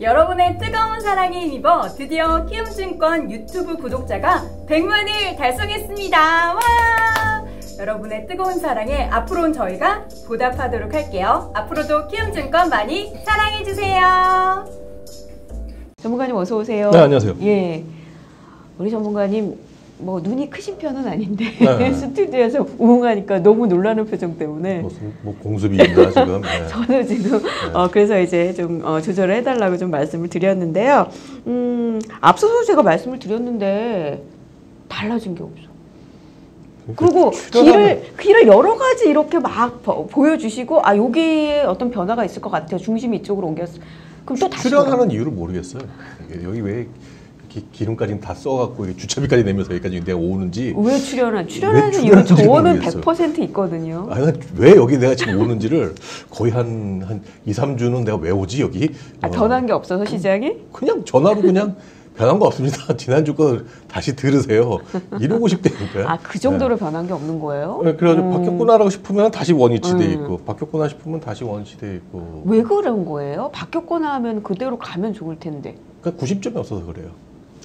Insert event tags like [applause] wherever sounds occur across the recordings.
여러분의 뜨거운 사랑에 힘입어 드디어 키움증권 유튜브 구독자가 100만을 달성했습니다. 와! 여러분의 뜨거운 사랑에 앞으로는 저희가 보답하도록 할게요. 앞으로도 키움증권 많이 사랑해주세요. 전문가님 어서 오세요. 네, 안녕하세요. 예. 우리 전문가님 뭐 눈이 크신 편은 아닌데 네. [laughs] 스튜디오에서 우웅하니까 너무 놀라는 표정 때문에 무슨 뭐 공습이 있나 지금? 네. [laughs] 저는 지금 어, 그래서 이제 좀 어, 조절을 해달라고 좀 말씀을 드렸는데요. 음, 앞서서 제가 말씀을 드렸는데 달라진 게 없어. 그리고 출연하는- 길을 길을 여러 가지 이렇게 막 보- 보여주시고 아 여기에 어떤 변화가 있을 것 같아요. 중심이 이쪽으로 옮겼어. 그럼 또 다시 출연하는 이유를 모르겠어요. 여기 왜 기, 기름까지 다 써갖고 주차비까지 내면서 여기까지 내가 오는지. 왜 출연한 출연하는 왜 출연하는지 저는 모르겠어요. 100% 있거든요. 아니, 난왜 여기 내가 지금 오는지를 거의 한, 한 2, 3주는 내가 왜 오지, 여기? 아, 어, 변한 게 없어서 시장이? 그냥 전화로 그냥 변한 거 없습니다. [laughs] 지난주 거 다시 들으세요. 이러고 싶다니까요. 아 그 정도로 변한 게 없는 거예요? 네, 그래가지고 음. 바뀌었구나라고 싶으면 다시 원위치돼 음. 있고, 바뀌었구나 싶으면 다시 원위치돼 있고. 왜 그런 거예요? 바뀌었거나 하면 그대로 가면 좋을 텐데. 그러니까 구심점이 없어서 그래요.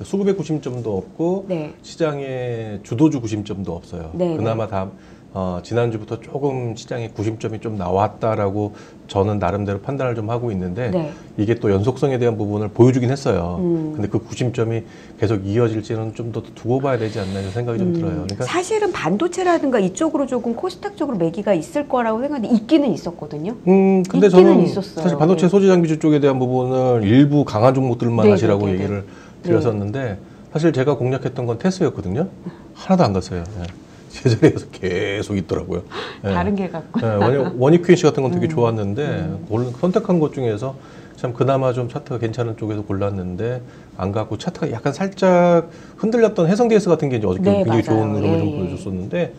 수급의 구심점도 없고 네. 시장의 주도주 구심점도 없어요. 네, 그나마 다 어, 지난주부터 조금 시장의 구심점이 좀 나왔다라고 저는 나름대로 판단을 좀 하고 있는데 네. 이게 또 연속성에 대한 부분을 보여주긴 했어요. 음. 근데 그 구심점이 계속 이어질지는 좀 더 두고 봐야 되지 않나 이런 생각이 좀 음, 들어요. 그러니까 사실은 반도체라든가 이쪽으로 조금 코스닥 쪽으로 매기가 있을 거라고 생각했는데 있기는 있었거든요. 음, 근데 저는 있었어요. 사실 반도체 네. 소재 장비주 쪽에 대한 부분을 일부 강한 종목들만 네, 하시라고 네, 네, 네. 얘기를 드렸었는데 사실 제가 공략했던 건 테스였거든요. 하나도 안 갔어요. 예. 제 자리에서 계속 있더라고요. 예. 다른 게 같고. 예, 원이, 원익퀸씨 같은 건 되게 음. 좋았는데 골- 선택한 것 중에서 참 그나마 좀 차트가 괜찮은 쪽에서 골랐는데 안 갖고 차트가 약간 살짝 흔들렸던 해성 DS 같은 게 이제 어저께 네, 굉장히 맞아요. 좋은 흐름을 예, 좀 예. 보여줬었는데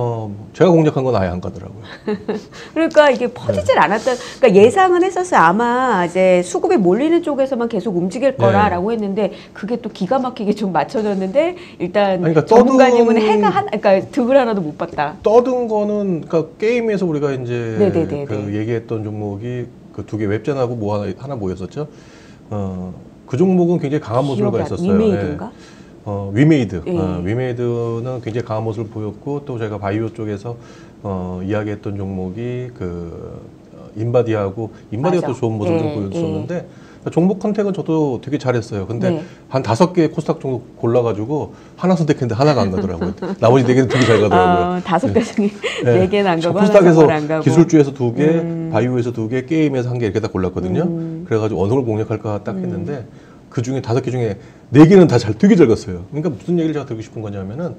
어, 제가 공략한 건 아예 안 가더라고요. [laughs] 그러니까 이게 퍼지질 네. 않았다. 그러니까 예상은 했었어요. 아마 이제 수급이 몰리는 쪽에서만 계속 움직일 네. 거라라고 했는데 그게 또 기가 막히게 좀 맞춰졌는데 일단 아니, 그러니까 전문가님은 떠든- 해가 한 그러니까 득을 하나도 못 봤다. 떠든 거는 그러니까 게임에서 우리가 이제 네네네네. 그 얘기했던 종목이 그 두 개 웹젠하고 뭐 하나 하나 모였었죠. 어, 그 종목은 굉장히 강한 모습을 안- 가졌어요. 위메이드인가? 예. 어, 위메이드. 예. 어, 위메이드는 굉장히 강한 모습을 보였고 또 제가 바이오 쪽에서 어, 이야기했던 종목이 그 어, 인바디하고 인바디가 맞아. 또 좋은 모습을 예, 좀 보여줬었는데 종목 contact은 저도 되게 잘했어요. 근데 네. 한 다섯 개 코스닥 정도 골라가지고 하나 선택했는데 하나가 안 가더라고요. 나머지 네 개는 되게 잘 가더라고요. 아, 다섯 개 중에 네. 네 개는 안 가고 코스닥에서 안 가고. 기술주에서 두 개, 음. 바이오에서 두 개, 게임에서 한 개 이렇게 다 골랐거든요. 음. 그래가지고 어느 걸 공략할까 딱 했는데 그 중에 다섯 개 중에 네 개는 다 잘 되게 잘 갔어요. 그러니까 무슨 얘기를 제가 드리고 싶은 거냐면은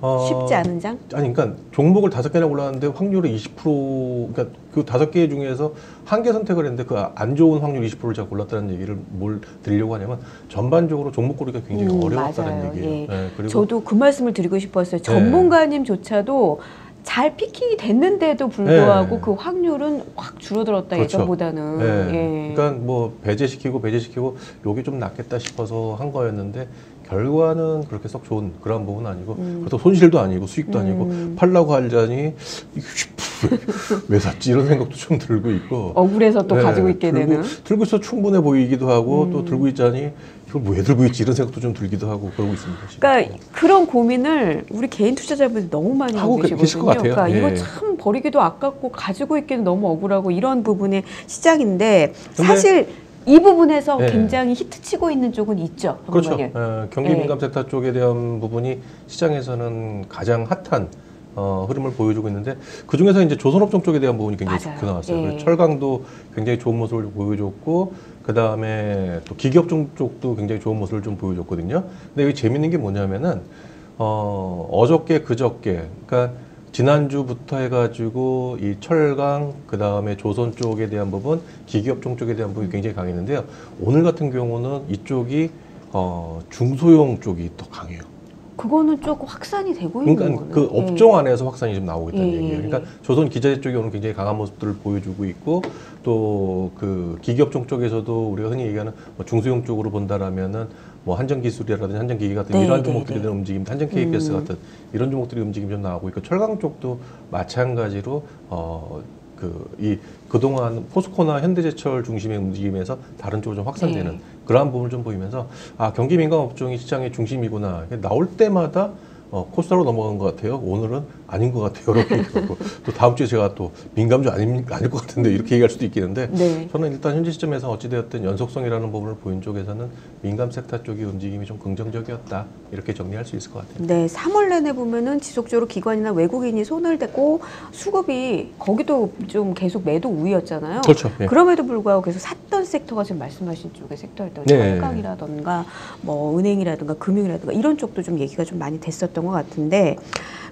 어, 쉽지 않은 장? 아니, 그러니까 종목을 다섯 개나 골랐는데 확률이 20% 그러니까 그 다섯 개 중에서 한 개 선택을 했는데 그 안 좋은 확률 20%를 제가 골랐다는 얘기를 뭘 드리려고 하냐면 전반적으로 종목 고르기가 굉장히 음, 어려웠다는 맞아요. 얘기예요. 예. 네, 그리고 저도 그 말씀을 드리고 싶었어요. 네. 전문가님조차도 잘 피킹이 됐는데도 불구하고 네. 그 확률은 확 줄어들었다 그렇죠. 예전보다는. 네. 예. 그러니까 뭐 배제시키고 배제시키고 요게 좀 낫겠다 싶어서 한 거였는데 결과는 그렇게 썩 좋은 그런 부분은 아니고 음. 그렇다고 손실도 아니고 수익도 음. 아니고 팔라고 하자니 이거 왜 샀지 이런 생각도 좀 들고 있고 억울해서 또 네, 가지고 있게 들고, 되는. 들고 있어 충분해 보이기도 하고 음. 또 들고 있자니 이걸 왜 들고 있지 이런 생각도 좀 들기도 하고 그러고 있습니다. 지금. 그러니까 그런 고민을 우리 개인 투자자분들이 너무 많이 하고 계- 계시거든요. 계실 것 같아요. 그러니까 예. 이거 참 버리기도 아깝고 가지고 있기는 너무 억울하고 이런 부분의 시장인데 근데- 사실 이 부분에서 예. 굉장히 히트치고 있는 쪽은 있죠. 그렇죠. 전문가님. 예, 경기 예. 민감 섹터 쪽에 대한 부분이 시장에서는 가장 핫한 어, 흐름을 보여주고 있는데 그 중에서 이제 조선업종 쪽에 대한 부분이 굉장히. 좋게 나왔어요. 예. 철강도 굉장히 좋은 모습을 보여줬고 그 다음에 또 기계업종 쪽도 굉장히 좋은 모습을 좀 보여줬거든요. 근데 여기 재밌는 게 뭐냐면은 어, 어저께 그저께 그러니까 지난주부터 해가지고 이 철강 그 다음에 조선 쪽에 대한 부분 기계업종 쪽에 대한 부분이 굉장히 강했는데요. 오늘 같은 경우는 이쪽이 어, 중소형 쪽이 더 강해요. 그거는 조금 확산이 되고 있는 그러니까 거는. 그 업종 안에서 확산이 좀 나오고 있다는 예, 얘기예요. 예, 그러니까 조선 기자재 쪽이 오늘 굉장히 강한 모습들을 보여주고 있고 또 그 기계업종 쪽에서도 우리가 흔히 얘기하는 뭐 중소형 쪽으로 본다라면은 뭐 한전기술이라든지 한전기기 같은 네, 이러한 네, 종목들에 네. 대한 움직임, 한전 KBS 음. 같은 이런 종목들이 움직임이 좀 나오고 있고 철강 쪽도 마찬가지로 어. 그그이 그동안 포스코나 현대제철 중심의 움직임에서 다른 쪽으로 좀 확산되는 네. 그러한 부분을 좀 보이면서 아 경기 민감 업종이 시장의 중심이구나 나올 때마다 어, 코스닥으로 넘어간 것 같아요. 오늘은 아닌 것 같아요. 이렇게 얘기하고 또 다음 주에 제가 또 민감주 아닌 아닐 것 같은데 이렇게 얘기할 수도 있겠는데 네. 저는 일단 현재 시점에서 어찌되었든 연속성이라는 부분을 보인 쪽에서는 민감 섹터 쪽의 움직임이 좀 긍정적이었다 이렇게 정리할 수 있을 것 같아요. 네, 3월 내내 보면은 지속적으로 기관이나 외국인이 손을 대고 수급이 거기도 좀 계속 매도 우위였잖아요. 그렇죠. 예. 그럼에도 불구하고 계속 샀던 섹터가 지금 말씀하신 쪽의 섹터였던 네. 철강이라던가 뭐 은행이라든가 금융이라든가 이런 쪽도 좀 얘기가 좀 많이 됐었던 것 같은데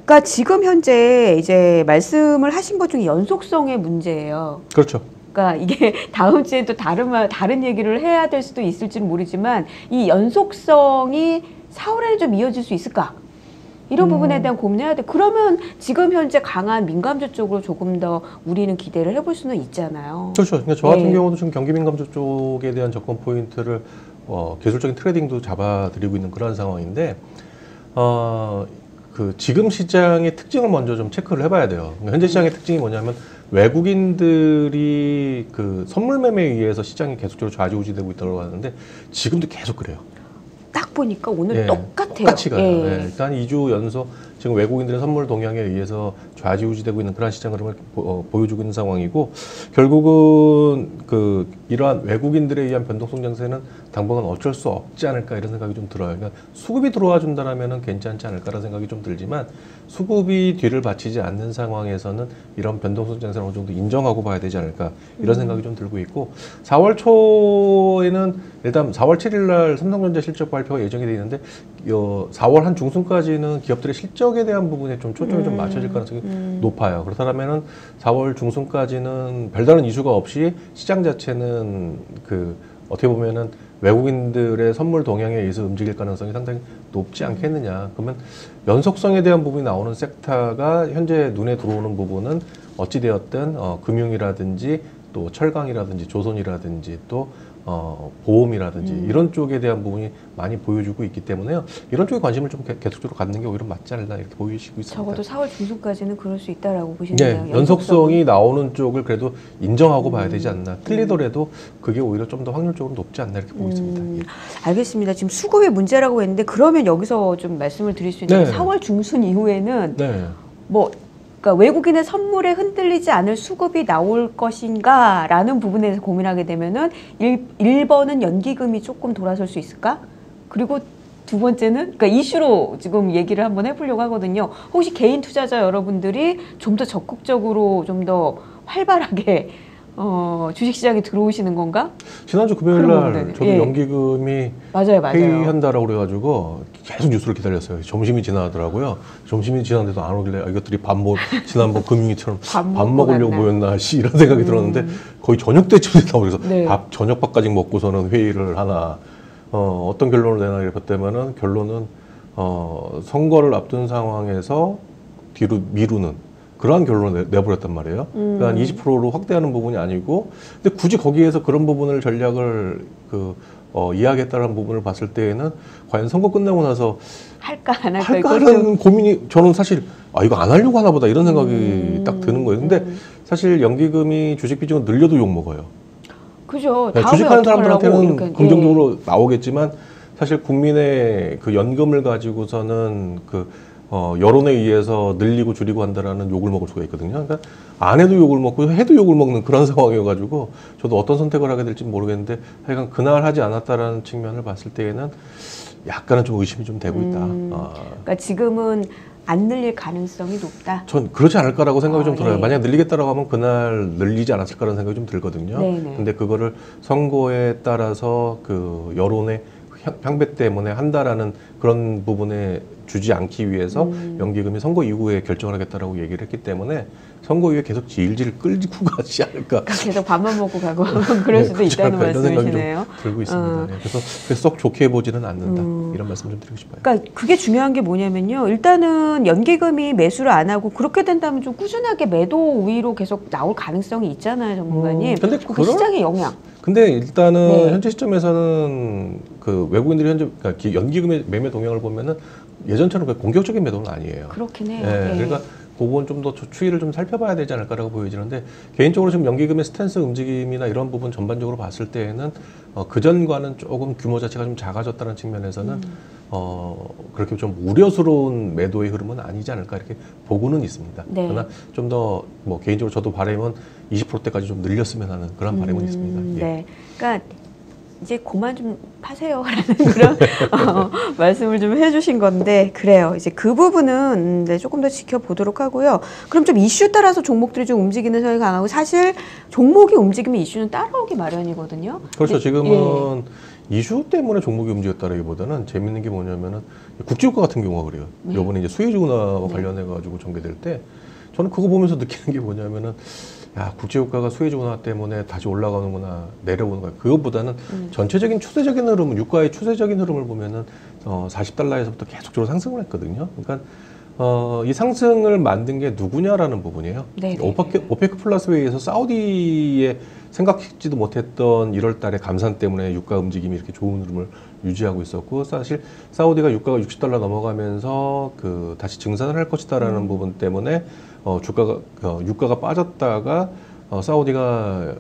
그러니까 지금 현재 이제 말씀을 하신 것 중에 연속성의 문제예요. 그렇죠. 그러니까 이게 [laughs] 다음 주에 또 다른 말- 다른 얘기를 해야 될 수도 있을지는 모르지만 이 연속성이 4월에는 좀 이어질 수 있을까? 이런 부분에 대한 고민해야 돼. 그러면 지금 현재 강한 민감주 쪽으로 조금 더 우리는 기대를 해볼 수는 있잖아요. 그렇죠. 그러니까 저 같은 네. 경우도 지금 경기 민감주 쪽에 대한 접근 포인트를 어, 기술적인 트레이딩도 잡아드리고 있는 그런 상황인데 어, 그 지금 시장의 특징을 먼저 좀 체크를 해봐야 돼요. 그러니까 현재 시장의 특징이 뭐냐면 외국인들이 그 선물 매매에 의해서 시장이 계속적으로 좌지우지되고 있다고 하는데 지금도 계속 그래요. 딱 보니까 오늘 예, 똑같아요. 똑같이 가요. 예. 예, 일단 2주 연속 지금 외국인들의 선물 동향에 의해서 좌지우지되고 있는 그런 시장 흐름을 보, 여주고 있는 상황이고 결국은 그 이러한 외국인들에 의한 변동성 장세는 당분간 어쩔 수 없지 않을까 이런 생각이 좀 들어요. 그러니까 수급이 들어와 준다라면은 괜찮지 않을까라는 생각이 좀 들지만 수급이 뒤를 받치지 않는 상황에서는 이런 변동성 장세를 어느 정도 인정하고 봐야 되지 않을까 이런 생각이 좀 들고 있고 4월 초에는 일단 4월 7일 날 삼성전자 실적 발표가 예정이 돼 있는데 요 4월 한 중순까지는 기업들의 실적에 대한 부분에 좀 초점이 좀 맞춰질 가능성이 높아요. 그렇다면 4월 중순까지는 별다른 이슈가 없이 시장 자체는 그 어떻게 보면은 외국인들의 선물 동향에 의해서 움직일 가능성이 상당히 높지 않겠느냐. 그러면 연속성에 대한 부분이 나오는 섹터가 현재 눈에 들어오는 부분은 어찌되었든 어, 금융이라든지 또 철강이라든지 조선이라든지 또 어, 보험이라든지 음. 이런 쪽에 대한 부분이 많이 보여주고 있기 때문에요. 이런 쪽에 관심을 좀 계- 계속적으로 갖는 게 오히려 맞지 않나 이렇게 보이시고 있습니다. 적어도 4월 중순까지는 그럴 수 있다라고 보시네요. 네, 연속성이 나오는 쪽을 그래도 인정하고 봐야 되지 음. 않나. 틀리더라도 그게 오히려 좀 더 확률적으로 높지 않나 이렇게 보고 있습니다. 음, 예. 알겠습니다. 지금 수급의 문제라고 했는데 그러면 여기서 좀 말씀을 드릴 수 있는 게 네. 4월 중순 이후에는 네. 뭐 그러니까 외국인의 선물에 흔들리지 않을 수급이 나올 것인가 라는 부분에 대해서 고민하게 되면은 1, 1번은 연기금이 조금 돌아설 수 있을까? 그리고 두 번째는 그러니까 이슈로 지금 얘기를 한번 해보려고 하거든요. 혹시 개인 투자자 여러분들이 좀 더 적극적으로 좀 더 활발하게 어, 주식시장에 들어오시는 건가? 지난주 금요일 날 저도 예. 연기금이 맞아요, 맞아요. 회의한다라고 그래가지고 계속 뉴스를 기다렸어요. 점심이 지나더라고요. 점심이 지났는데도 안 오길래 아, 이것들이 밥 먹, 지난번 금융위처럼 [laughs] 밥 밥 먹으려고? 모였나 씨 이런 생각이 음. 들었는데 거의 저녁 때쯤에 나오고 그래서 네. 밥 저녁밥까지 먹고서는 회의를 하나 어, 어떤 결론을 내나 이랬다면은 결론은 어, 선거를 앞둔 상황에서 뒤로 미루는 그러한 결론을 내, 버렸단 말이에요. 음. 그러니까 20%로 확대하는 부분이 아니고, 근데 굳이 거기에서 그런 부분을 전략을 그 어, 이해하겠다는 부분을 봤을 때에는 과연 선거 끝나고 나서 할까 안 할까 할까 이거 좀- 하는 고민이 저는 사실 아 이거 안 하려고 하나 보다 이런 생각이 음. 딱 드는 거예요. 근데 음. 사실 연기금이 주식 비중을 늘려도 욕 먹어요. 그죠. 네, 주식하는 사람들한테는 이렇게, 긍정적으로 나오겠지만 사실 국민의 그 연금을 가지고서는 그 어, 여론에 의해서 늘리고 줄이고 한다라는 욕을 먹을 수가 있거든요. 그러니까 안 해도 욕을 먹고 해도 욕을 먹는 그런 [laughs] 상황이어가지고 저도 어떤 선택을 하게 될지 모르겠는데 하여간 그날 하지 않았다라는 측면을 봤을 때에는 약간은 좀 의심이 좀 되고 있다. 음. 아, 그러니까 지금은 안 늘릴 가능성이 높다. 전 그렇지 않을까라고 생각이 아, 좀 들어요. 예. 만약 늘리겠다라고 하면 그날 늘리지 않았을까라는 생각이 좀 들거든요. 네네. 근데 그거를 선거에 따라서 그 여론의 향- 향배 때문에 한다라는 그런 부분에 주지 않기 위해서 음. 연기금이 선거 이후에 결정을 하겠다라고 얘기를 했기 때문에 선거 이후에 계속 질질 [laughs] 끌고 가지 않을까. 그러니까 계속 밥만 먹고 가고 [laughs] 그럴 네, 수도 그렇지 있다는 말씀이시네요. 좀 들고 있습니다. 어. 네, 그래서 썩 좋게 보지는 않는다. 음. 이런 말씀 좀 드리고 싶어요. 그러니까 그게 중요한 게 뭐냐면요. 일단은 연기금이 매수를 안 하고 그렇게 된다면 좀 꾸준하게 매도 우위로 계속 나올 가능성이 있잖아요, 전문가님. 음, 근데 그 그럴- 시장의 영향. 근데 일단은 네. 현재 시점에서는 그 외국인들이 현재 그러니까 기- 연기금의 매매 동향을 보면은 예전처럼 그 공격적인 매도는 아니에요. 그렇긴 해요. 예, 예. 그러니까 부분 좀더 추이를 좀 살펴봐야 되지 않을까라고 보여지는데 개인적으로 지금 연기금의 스탠스 움직임이나 이런 부분 전반적으로 봤을 때에는 어, 그 전과는 조금 규모 자체가 좀 작아졌다는 측면에서는 어, 그렇게 좀 우려스러운 매도의 흐름은 아니지 않을까 이렇게 보고는 있습니다. 네. 그러나 좀 더 뭐 개인적으로 저도 바람은 20%대까지 좀 늘렸으면 하는 그런 바람은 음, 있습니다. 예. 네. 그러니까 이제 그만 좀 파세요 라는 [laughs] 그런 어, 말씀을 좀 해주신 건데 그래요. 이제 그 부분은 음, 네, 조금 더 지켜보도록 하고요. 그럼 좀 이슈 따라서 종목들이 좀 움직이는 성이 강하고 사실 종목이 움직이면 이슈는 따라오기 마련이거든요. 그렇죠. 네, 지금은 이슈 때문에 종목이 움직였다라기보다는 재밌는 게 뭐냐면은 국제유가 같은 경우가 그래요. 네. 요번에 이제 수혜주 운하와 네. 관련해 가지고 전개될 때 저는 그거 보면서 느끼는 게 뭐냐면은 야 국제유가가 수혜주 운하 때문에 다시 올라가는구나 내려오는 거야. 그것보다는 음. 전체적인 추세적인 흐름은 유가의 추세적인 흐름을 보면은 어 40달러에서부터 계속적으로 상승을 했거든요. 그러니까 어, 이 상승을 만든 게 누구냐라는 부분이에요. 네네. 오페크, 오페크 플러스 회의에서 사우디에 생각지도 못했던 1월 달에 감산 때문에 유가 움직임이 이렇게 좋은 흐름을 유지하고 있었고 사실 사우디가 유가가 60달러 넘어가면서 그 다시 증산을 할 것이다라는 부분 때문에 어, 주가가 어, 유가가 빠졌다가 어, 사우디가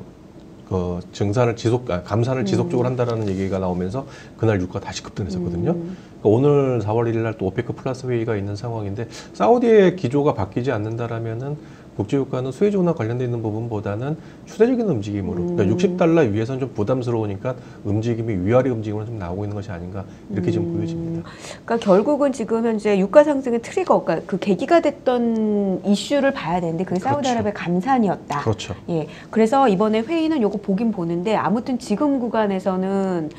그 증산을 지속 아, 감산을 지속적으로 한다라는 얘기가 나오면서 그날 유가 가 다시 급등했었거든요. 음. 그러니까 오늘 4월 1일 날 또 오페크 플러스 회의가 있는 상황인데 사우디의 기조가 바뀌지 않는다라면은 국제유가는 수혜주나 관련돼 있는 부분보다는 추세적인 움직임으로 그러니까 음. 60달러 위에서는 좀 부담스러우니까 움직임이 위아래 움직임으로 좀 나오고 있는 것이 아닌가 이렇게 지금 음. 보여집니다. 그러니까 결국은 지금 현재 유가 상승의 트리거, 그러니까 그 계기가 됐던 이슈를 봐야 되는데 그게 그렇죠. 사우디아라비아 감산이었다. 그렇죠. 예, 그래서 이번에 회의는 요거 보긴 보는데 아무튼 지금 구간에서는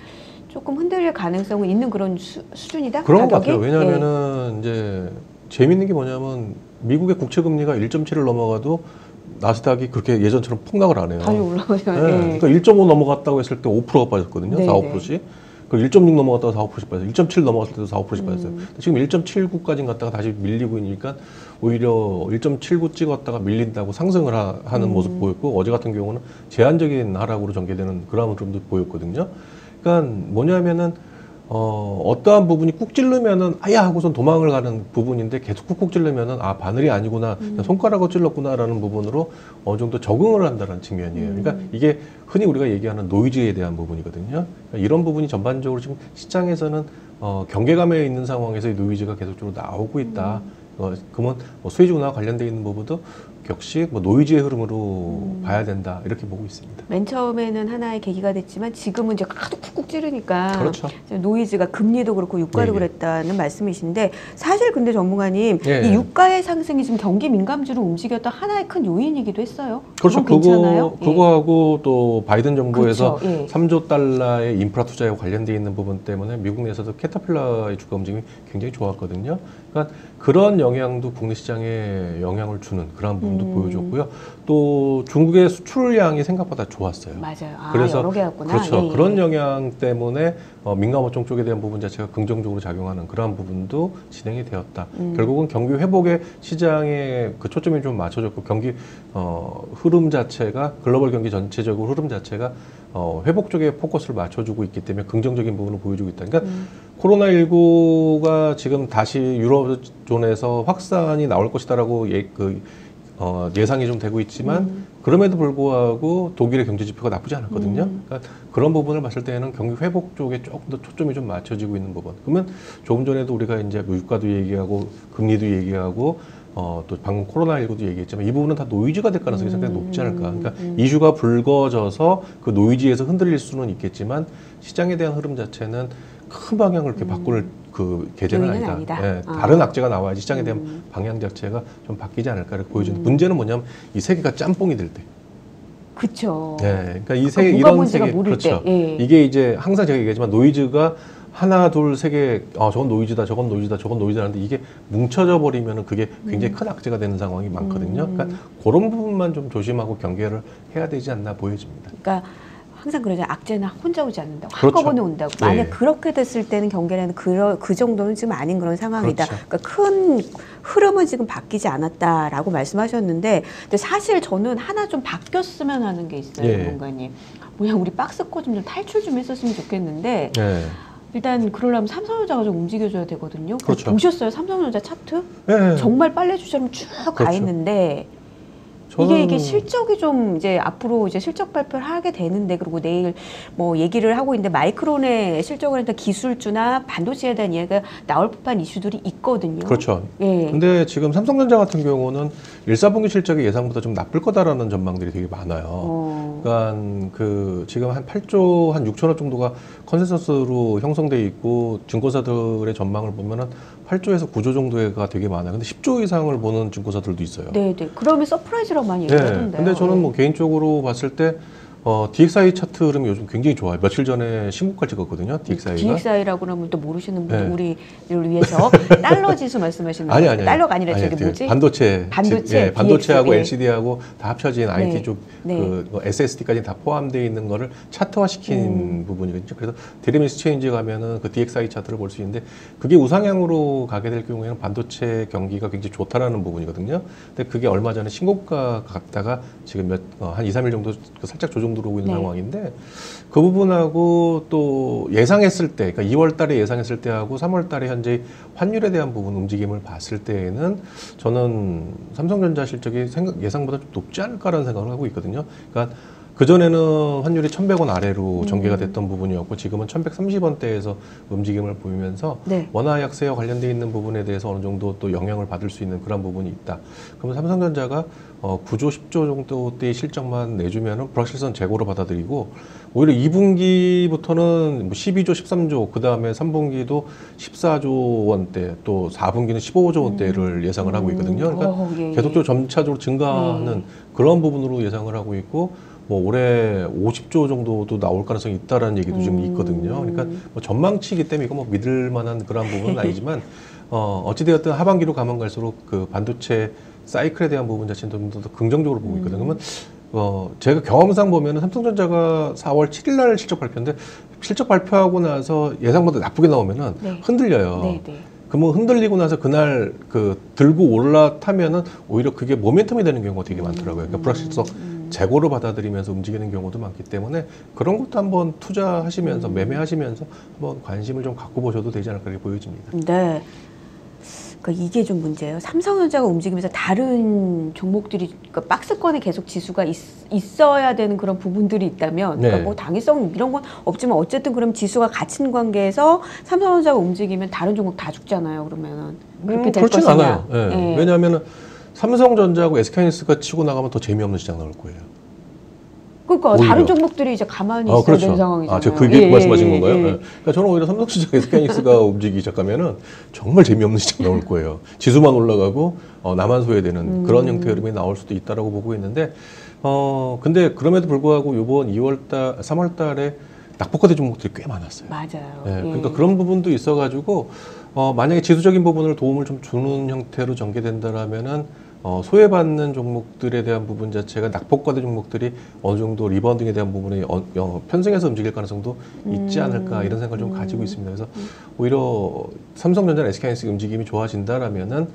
조금 흔들릴 가능성은 있는 그런 수, 수준이다. 그런 것 가격이? 같아요. 왜냐하면은 이제 재밌는 게 뭐냐면 미국의 국채 금리가 1.7을 넘어가도 나스닥이 그렇게 예전처럼 폭락을 안 해요. 예, 다시 올라오죠. 네, 예. 그러니까 1.5 넘어갔다고 했을 때 5%가 빠졌거든요. 네, 4, 네. 5%씩. 그리고 1.6 넘어갔다가 4, 5%씩 빠졌어요. 1.7 넘어갔을 때도 4, 5%씩 빠졌어요. 음. 지금 1.79까지 갔다가 다시 밀리고 있으니까 오히려 1.79 찍었다가 밀린다고 상승을 하, 는 음. 모습 보였고 어제 같은 경우는 제한적인 하락으로 전개되는 그런 흐름도 보였거든요. 그러니까 뭐냐면은 어, 어떠한 부분이 꾹 찌르면은 아야 하고선 도망을 가는 부분인데 계속 꾹꾹 찌르면은 아 바늘이 아니구나 음. 손가락으로 찔렀구나라는 부분으로 어느 정도 적응을 한다는 측면이에요. 음. 그러니까 이게 흔히 우리가 얘기하는 노이즈에 대한 부분이거든요. 그러니까 이런 부분이 전반적으로 지금 시장에서는 어, 경계감에 있는 상황에서 이 노이즈가 계속적으로 나오고 있다. 어, 그러면 뭐 수혜주나 관련돼 있는 부분도 역시 뭐 노이즈의 흐름으로 음. 봐야 된다 이렇게 보고 있습니다. 맨 처음에는 하나의 계기가 됐지만 지금은 이제 하도 쿡쿡 찌르니까 그렇죠. 노이즈가 금리도 그렇고 유가도 네, 네. 그랬다는 말씀이신데 사실 근데 전문가님 예, 이 예. 유가의 상승이 지금 경기 민감주를 움직였던 하나의 큰 요인이기도 했어요. 그렇죠. 그건 괜찮아요? 그거 그거하고 또 바이든 정부에서 그렇죠. 예. 3조 달러의 인프라 투자에 관련돼 있는 부분 때문에 미국 내에서도 캐터필러의 주가 움직임이 굉장히 좋았거든요. 그러니까 그런 영향도 국내 시장에 영향을 주는 그런 부분도 음. 보여줬고요. 또 중국의 수출량이 생각보다 좋았어요. 맞아요. 아, 그래서 여러 개였구나. 그렇죠. 예, 예. 그런 영향 때문에 어, 민감어종 쪽에 대한 부분 자체가 긍정적으로 작용하는 그러한 부분도 진행이 되었다. 음. 결국은 경기 회복에 시장에 그 초점이 좀 맞춰졌고 경기 어, 흐름 자체가 글로벌 경기 전체적으로 흐름 자체가 어, 회복 쪽에 포커스를 맞춰주고 있기 때문에 긍정적인 부분을 보여주고 있다. 그러니까 음. 코로나19가 지금 다시 유럽존에서 확산이 나올 것이다라고 예, 그, 어, 예상이 좀 되고 있지만 음. 그럼에도 불구하고 독일의 경제 지표가 나쁘지 않았거든요. 음. 그러니까 그런 부분을 봤을 때는 경기 회복 쪽에 조금 더 초점이 좀 맞춰지고 있는 부분. 그러면 조금 전에도 우리가 이제 뭐 유가도 얘기하고 금리도 얘기하고 어, 또 방금 코로나19도 얘기했지만 이 부분은 다 노이즈가 될 가능성이 상당히 높지 않을까. 그러니까 음. 이슈가 불거져서 그 노이즈에서 흔들릴 수는 있겠지만 시장에 대한 흐름 자체는 큰 방향을 이렇게 바꿀 그 계제는 아니다. 아니다. 예, 아. 다른 악재가 나와야지 시장에 대한 음. 방향 자체가 좀 바뀌지 않을까 이렇게 보여주는 문제는 뭐냐면 이 세계가 짬뽕이 될 때. 그쵸. 예, 그러니까 이그 세계 이런 세계 그렇죠. 때, 예. 이게 이제 항상 제가 얘기하지만 노이즈가 하나 둘 세 개, 아 저건 노이즈다, 저건 노이즈다, 저건 노이즈다 하는데 이게 뭉쳐져 버리면은 그게 굉장히 큰 악재가 되는 상황이 많거든요. 음. 그러니까 그런 부분만 좀 조심하고 경계를 해야 되지 않나 보여집니다. 그러니까 항상 그러잖아요. 악재는 혼자 오지 않는다 고. 그렇죠. 한꺼번에 온다고. 예. 만약 그렇게 됐을 때는 경계라는 그, 그 정도는 지금 아닌 그런 상황이다. 그렇죠. 그러니까 큰 흐름은 지금 바뀌지 않았다라고 말씀하셨는데 근데 사실 저는 하나 좀 바뀌었으면 하는 게 있어요. 예. 뭔가님. 뭐야 우리 박스코 좀, 좀 탈출 좀 했었으면 좋겠는데 네. 일단 그러려면 삼성전자가 좀 움직여줘야 되거든요. 그렇죠. 보셨어요? 삼성전자 차트? 네. 정말 빨래주처럼 쭉가 그렇죠. 있는데 저는 이게 이게 실적이 좀 이제 앞으로 이제 실적 발표를 하게 되는데 그리고 내일 뭐 얘기를 하고 있는데 마이크론의 실적을 일단 기술주나 반도체에 대한 이야기가 나올 법한 이슈들이 있거든요. 그렇죠. 예. 근데 지금 삼성전자 같은 경우는 1, 4분기 실적이 예상보다 좀 나쁠 거다라는 전망들이 되게 많아요. 어. 그러니까 그 지금 한 8조 한 6천억 정도가 컨센서스로 형성돼 있고 증권사들의 전망을 보면은 8조에서 9조 정도가 되게 많아요. 근데 10조 이상을 보는 증권사들도 있어요. 네, 네. 그러면 서프라이즈라고 많이 네. 얘기하던데요. 근데 저는 예. 뭐 개인적으로 봤을 때 어, DXI 차트 흐름이 요즘 굉장히 좋아요. 며칠 전에 신고가 찍었거든요. DXI가. DXI라고 그러면 또 모르시는 분들 네. 우리를 위해서 [laughs] 달러 지수 말씀하시는 아니 거예요? 아니 달러가 아니라 아니, 저기 그 뭐지? 반도체 반도체, 지- 예, 반도체하고 DX, 예. LCD하고 다 합쳐진 IT 네. 쪽 네. 그 SSD까지 다 포함되어 있는 거를 차트화 시킨 음. 부분이거든요. 그래서 드림스 체인지 가면은 그 DXI 차트를 볼 수 있는데 그게 우상향으로 가게 될 경우에는 반도체 경기가 굉장히 좋다라는 부분이거든요. 근데 그게 얼마 전에 신고가 갔다가 지금 몇, 어, 한 2, 3일 정도 그 살짝 조정 들어오고 있는 네. 상황인데 그 부분하고 또 예상했을 때, 그러니까 2월 달에 예상했을 때하고 3월 달에 현재 환율에 대한 부분 움직임을 봤을 때에는 저는 삼성전자 실적이 생각, 예상보다 좀 높지 않을까라는 생각을 하고 있거든요. 그러니까 그전에는 환율이 1100원 아래로 전개가 됐던 부분이었고 지금은 1130원대에서 움직임을 보이면서 네. 원화 약세와 관련돼 있는 부분에 대해서 어느 정도 또 영향을 받을 수 있는 그런 부분이 있다. 그러면 삼성전자가 어, 9조, 10조 정도대의 실적만 내주면은 불확실성 제고로 받아들이고 오히려 2분기부터는 뭐 12조, 13조, 그 다음에 3분기도 14조 원대, 또 4분기는 15조 원대를 예상을 하고 있거든요. 그러니까 어, 예, 예. 계속적으로 점차적으로 증가하는 네. 그런 부분으로 예상을 하고 있고 뭐 올해 50조 정도도 나올 가능성이 있다라는 얘기도 지금 음. 있거든요. 그러니까 뭐 전망치이기 때문에 이거 뭐 믿을 만한 그런 부분은 [laughs] 아니지만 어 어찌되었든 하반기로 가면 갈수록 그 반도체 사이클에 대한 부분 자체는 좀 더 긍정적으로 보고 있거든요. 그러면 어 제가 경험상 보면은 삼성전자가 4월 7일 날 실적 발표인데 실적 발표하고 나서 예상보다 나쁘게 나오면은 네. 흔들려요. 네, 네. 그러면 흔들리고 나서 그날 그 들고 올라타면은 오히려 그게 모멘텀이 되는 경우가 되게 많더라고요. 그러니까 불확실성 재고로 받아들이면서 움직이는 경우도 많기 때문에 그런 것도 한번 투자하시면서 매매하시면서 한번 관심을 좀 갖고 보셔도 되지 않을까 이렇게 보여집니다. 네. 그러니까 이게 좀 문제예요. 삼성전자가 움직이면서 다른 종목들이 그러니까 박스권에 계속 지수가 있, 있어야 되는 그런 부분들이 있다면 그러니까 네. 뭐 당위성 이런 건 없지만 어쨌든 그럼 지수가 갇힌 관계에서 삼성전자가 움직이면 다른 종목 다 죽잖아요. 그러면은 그렇게 될 그렇진 것이냐. 않아요. 예. 예. 왜냐하면 삼성전자하고 SK하이닉스가 치고 나가면 더 재미없는 시장 나올 거예요. 그러니까 오히려. 다른 종목들이 이제 가만히 아, 있어야 되는 상황이잖아요. 아, 제가 그게 예, 말씀하신 예, 건가요? 예. 예. 그러니까 저는 오히려 삼성전자 SK하이닉스가 [laughs] 움직이기 시작하면은 정말 재미없는 시장 나올 거예요. 지수만 올라가고 어, 나만 소외되는 음. 그런 형태의 흐름이 나올 수도 있다라고 보고 있는데 어 근데 그럼에도 불구하고 이번 2월달, 3월달에 낙폭과대 종목들이 꽤 많았어요. 맞아요. 예, 예. 그러니까 그런 부분도 있어가지고 어, 만약에 지수적인 부분을 도움을 좀 주는 형태로 전개된다라면은 어, 소외받는 종목들에 대한 부분 자체가 낙폭과대 종목들이 어느 정도 리바운딩에 대한 부분이 어, 어, 편승해서 움직일 가능성도 있지 음. 않을까 이런 생각을 좀 가지고 있습니다. 그래서 오히려 삼성전자, SK하이닉스 움직임이 좋아진다라면은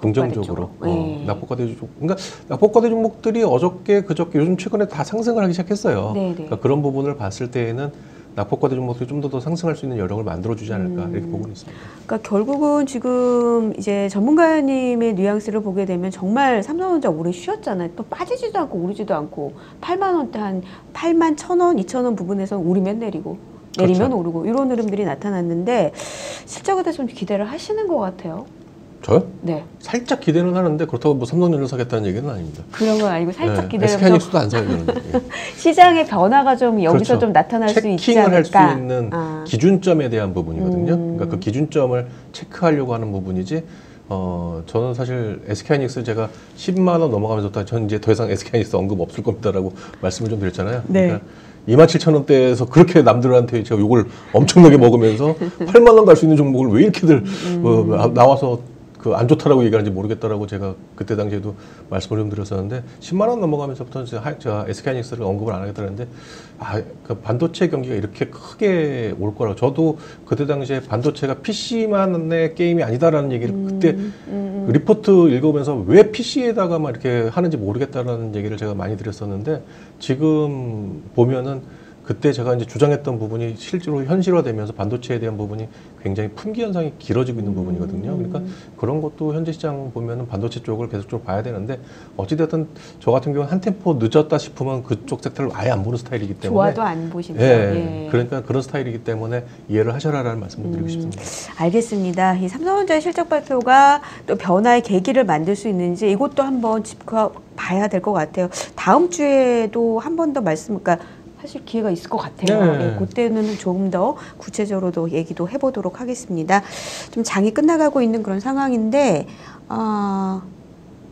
긍정적으로. 어, 예. 낙폭과대 종 그러니까 낙폭과대 종목들이 어저께 그저께 요즘 최근에 다 상승을 하기 시작했어요. 네, 네. 그러니까 그런 부분을 봤을 때에는 낙폭과대 종목들이 좀더 더 상승할 수 있는 여력을 만들어주지 않을까 음. 이렇게 보고는 있습니다. 그러니까 결국은 지금 이제 전문가님의 뉘앙스를 보게 되면 정말 삼성전자 오래 쉬었잖아요. 또 빠지지도 않고 오르지도 않고 8만 원대 한 8만 1천 원, 2천 원 부분에서 오르면 내리고 내리면 그렇죠. 오르고 이런 흐름들이 나타났는데 실적에 대해서 좀 기대를 하시는 것 같아요. 저요? 네. 살짝 기대는 하는데 그렇다고 뭐 삼성전자를 사겠다는 얘기는 아닙니다. 그런 건 아니고 살짝 네, 기대를 SK하이닉스도 안 사요. 예. [laughs] 시장의 변화가 좀 여기서 그렇죠. 좀 나타날 수 있지 체킹을 할수 않을까. 있는 아. 기준점에 대한 부분이거든요. 음. 그러니까 그 기준점을 체크하려고 하는 부분이지. 어 저는 사실 SK하이닉스 제가 10만 원 넘어가면서부터 전 이제 더 이상 SK하이닉스 언급 없을 겁니다라고 말씀을 좀 드렸잖아요. 네. 그러니까 2만 7천 원대에서 그렇게 남들한테 제가 요걸 엄청나게 먹으면서 [laughs] 8만 원 갈 수 있는 종목을 왜 이렇게들 음. 어, 나- 나와서 그 안 좋다라고 얘기하는지 모르겠다라고 제가 그때 당시에도 말씀을 좀 드렸었는데 10만 원 넘어가면서부터 이제 하- 저 SK하이닉스를 언급을 안 하겠다는데 아, 그 반도체 경기가 이렇게 크게 올 거라고. 저도 그때 당시에 반도체가 PC만의 게임이 아니다라는 얘기를 그때 음, 리포트 읽으면서 왜 PC에다가 막 이렇게 하는지 모르겠다라는 얘기를 제가 많이 드렸었는데 지금 보면은 그때 제가 이제 주장했던 부분이 실제로 현실화되면서 반도체에 대한 부분이 굉장히 품귀 현상이 길어지고 있는 부분이거든요. 그러니까 그런 것도 현재 시장 보면은 반도체 쪽을 계속적으로 봐야 되는데 어찌됐든 저 같은 경우는 한 템포 늦었다 싶으면 그쪽 섹터를 아예 안 보는 스타일이기 때문에 좋아도 안 보신다. 예, 예. 그러니까 그런 스타일이기 때문에 이해를 하셔라라는 말씀을 드리고 음. 싶습니다. 알겠습니다. 이 삼성전자의 실적 발표가 또 변화의 계기를 만들 수 있는지 이것도 한번 짚어봐야 될 것 같아요. 다음 주에도 한 번 더 말씀, 그러니까 하실 기회가 있을 것 같아요. 네. 예, 그때는 조금 더 구체적으로도 얘기도 해보도록 하겠습니다. 좀 장이 끝나가고 있는 그런 상황인데, 어,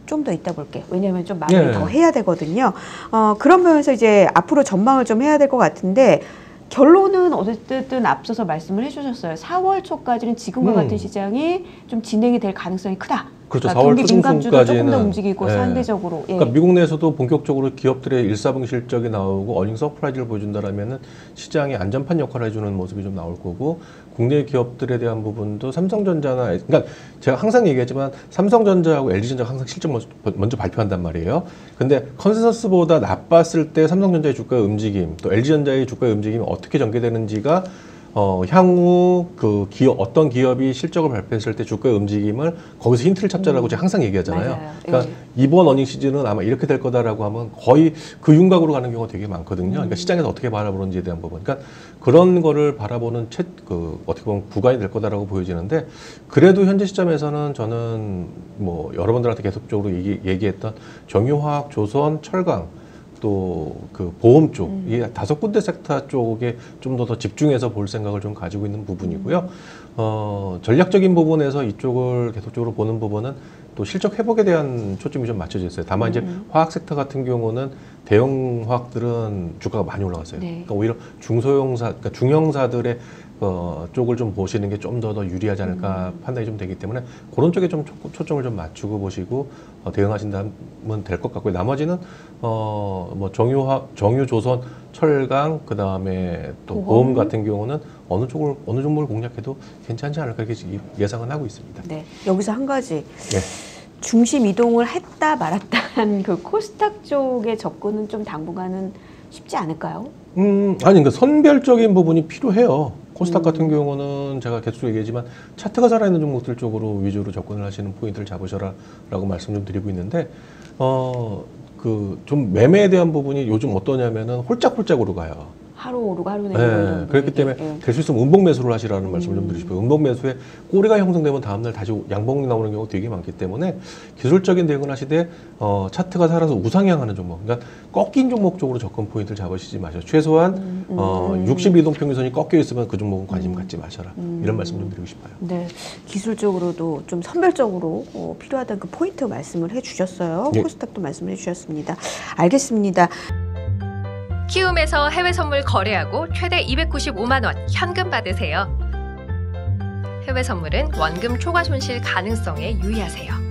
좀더 이따 볼게요. 왜냐하면 좀 말을 네. 더 해야 되거든요. 어, 그런 면에서 이제 앞으로 전망을 좀 해야 될 것 같은데, 결론은 어쨌든 앞서서 말씀을 해주셨어요. 4월 초까지는 지금과 음. 같은 시장이 좀 진행이 될 가능성이 크다. 그렇죠. 그러니까 4월 경기 민감주도 조금 더 중순까지는, 움직이고 예. 상대적으로 예. 그러니까 미국 내에서도 본격적으로 기업들의 일사분 실적이 나오고 어닝 서프라이즈를 보여준다라면은 시장에 안전판 역할을 해주는 모습이 좀 나올 거고 국내 기업들에 대한 부분도 삼성전자나 그러니까 제가 항상 얘기하지만 삼성전자하고 LG전자가 항상 실적 먼저, 먼저 발표한단 말이에요. 근데 컨센서스보다 나빴을 때 삼성전자의 주가의 움직임 또 LG전자의 주가의 움직임이 어떻게 전개되는지가 어, 향후 그 기업, 어떤 기업이 실적을 발표했을 때 주가의 움직임을 거기서 힌트를 찾자라고 제가 항상 얘기하잖아요. 맞아요. 그러니까 예. 이번 earning season은 아마 이렇게 될 거다라고 하면 거의 그 윤곽으로 가는 경우가 되게 많거든요. 그러니까 시장에서 어떻게 바라보는지에 대한 부분. 그러니까 그런 거를 바라보는 채, 그 어떻게 보면 구간이 될 거다라고 보여지는데 그래도 현재 시점에서는 저는 뭐 여러분들한테 계속적으로 얘기, 얘기했던 정유화학, 조선, 철강 또 그 보험 쪽, 이 다섯 군데 섹터 쪽에 좀 더 더 집중해서 볼 생각을 좀 가지고 있는 부분이고요. 어, 전략적인 부분에서 이쪽을 계속적으로 보는 부분은 또 실적 회복에 대한 초점이 좀 맞춰져 있어요. 다만 이제 화학 섹터 같은 경우는 대형 화학들은 주가가 많이 올라갔어요. 네. 그러니까 오히려 중소형사, 그러니까 중형사들의 어, 쪽을 좀 보시는 게 좀 더더 유리하지 않을까 판단이 좀 되기 때문에 그런 쪽에 좀 초, 초점을 좀 맞추고 보시고 어, 대응하신다면 될 것 같고요. 나머지는 어, 뭐 정유화, 정유조선, 철강, 그 다음에 또 보험. 보험 같은 경우는 어느 쪽을 어느 종목을 공략해도 괜찮지 않을까 이렇게 예상은 하고 있습니다. 네. 여기서 한 가지 네. 중심 이동을 했다 말았다 한 그 코스닥 쪽의 접근은 좀 당분간은 쉽지 않을까요? 음, 아니, 그러니까 선별적인 부분이 필요해요. 코스닥 음. 같은 경우는 제가 계속 얘기하지만 차트가 살아있는 종목들 쪽으로 위주로 접근을 하시는 포인트를 잡으셔라 라고 말씀 좀 드리고 있는데, 어, 그 좀 매매에 대한 부분이 요즘 어떠냐면은 홀짝홀짝으로 가요. 하루 오르고 하루 내리고 네, 그렇기. 때문에 예. 될수 있으면 음봉 매수를 하시라는 말씀을 좀 음. 드리고 싶어요. 음봉 매수에 꼬리가 형성되면 다음날 다시 양봉이 나오는 경우가 되게 많기 때문에 기술적인 대응을 하시되 어, 차트가 살아서 우상향하는 종목, 그러니까 꺾인 종목 쪽으로 접근 포인트를 잡으시지 마셔. 최소한 음, 음, 어, 음. 62동 평균선이 꺾여 있으면 그 종목은 관심 갖지 마셔라. 음. 이런 말씀 좀 드리고 싶어요. 네, 기술적으로도 좀 선별적으로 어, 필요하다는 그 포인트 말씀을 해주셨어요. 예. 코스닥도 말씀을 해주셨습니다. 알겠습니다. 키움에서 해외 선물 거래하고 최대 295만 원 현금 받으세요. 해외 선물은 원금 초과 손실 가능성에 유의하세요.